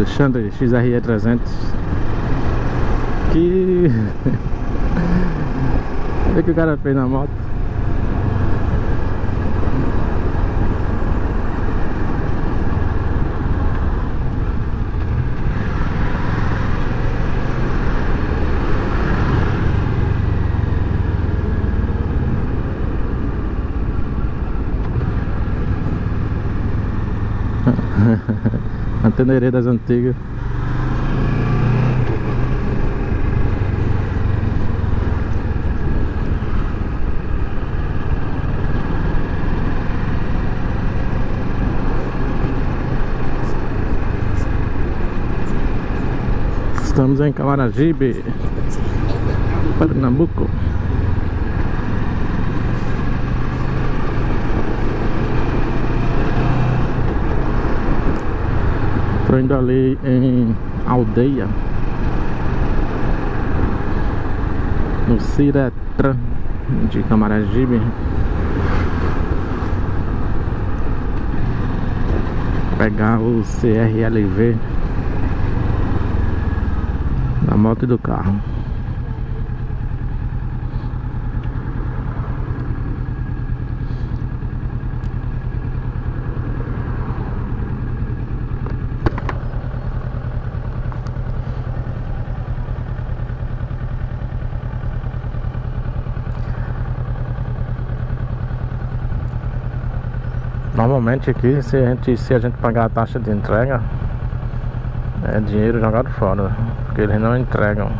Alexandre XRE 300 Que... o que o cara fez na moto Antenerê das antigas. Estamos em Camaragibe Pernambuco Indo ali em Aldeia. No Ciretran De Camaragibe. Pegar o CRLV Da moto e do carro Normalmente aqui, se a gente, se a gente pagar a taxa de entrega, é dinheiro jogado fora, porque eles não entregam.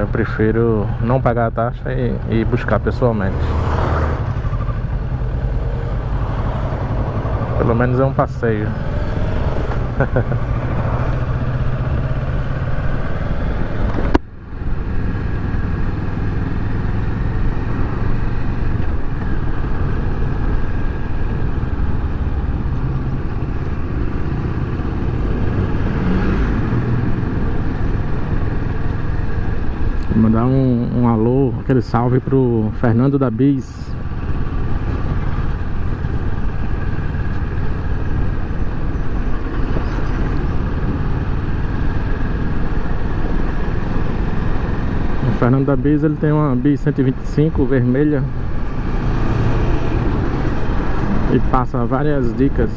Eu prefiro não pagar a taxa e, e buscar pessoalmente. Pelo menos é um passeio. Mandar um, um alô, aquele salve pro Fernando da Bis. O Fernando da Bis ele tem uma Bis 125 vermelha E passa várias dicas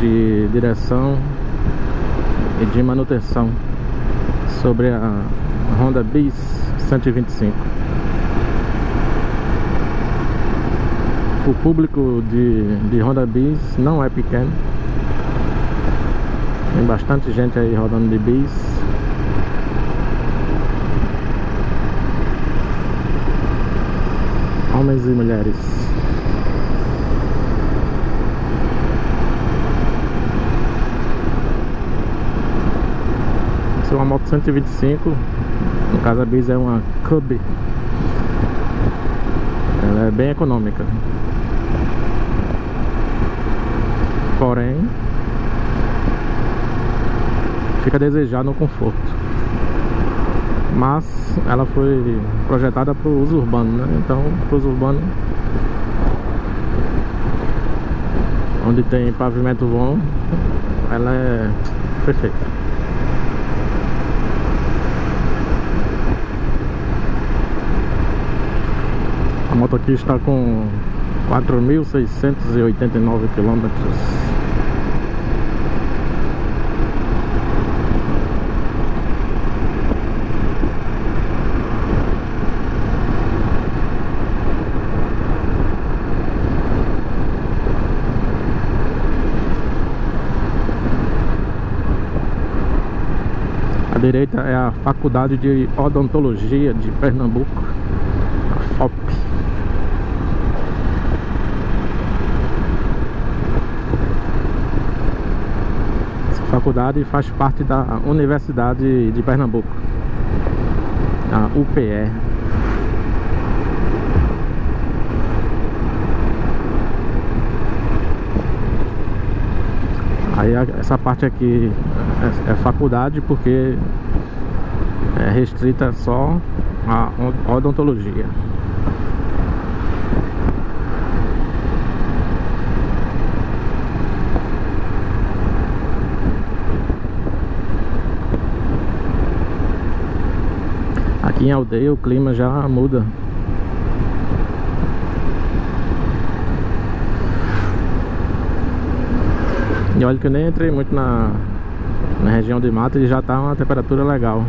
de direção e de manutenção sobre a Honda Bis 125 O público de, de Honda Bis não é pequeno. Tem bastante gente aí rodando de Bis. Homens e mulheres. Essa é uma moto 125 No caso a Bis é uma Cub Ela é bem econômica. Porém Fica a desejar no conforto. Mas ela foi projetada para o uso urbano, né? Então para o uso urbano Onde tem pavimento bom Ela é perfeita moto aqui está com 4.689 quilômetros À direita é a Faculdade de Odontologia de Pernambuco, a FOP. Faculdade faz parte da Universidade de Pernambuco, a UPE. Aí essa parte aqui é, é faculdade porque é restrita só a odontologia. Aqui em aldeia o clima já muda. E olha que eu nem entrei muito na, na região de mata e já tá uma temperatura legal.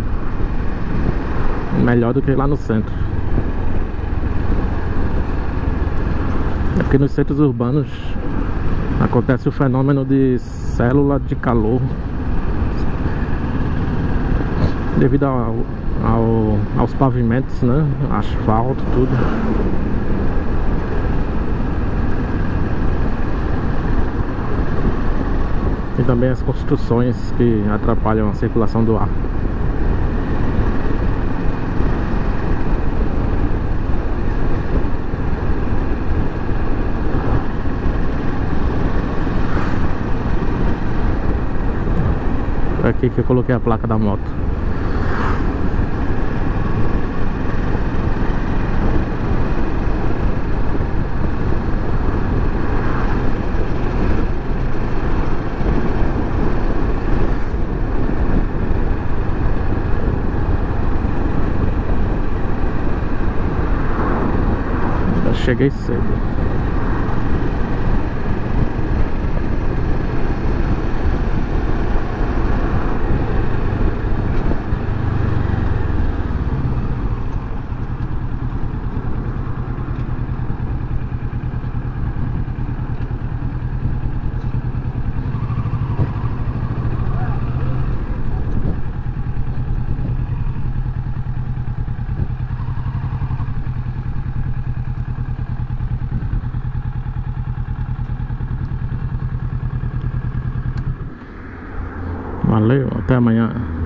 Melhor do que lá no centro. É porque nos centros urbanos acontece o fenômeno de célula de calor devido ao, ao, aos pavimentos, né? Asfalto, tudo. E também as construções que atrapalham a circulação do ar. aqui que eu coloquei a placa da moto Já cheguei cedo Kaya maya.